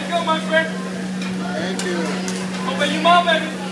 Thank you, my friend. Thank you. Open your mouth, baby.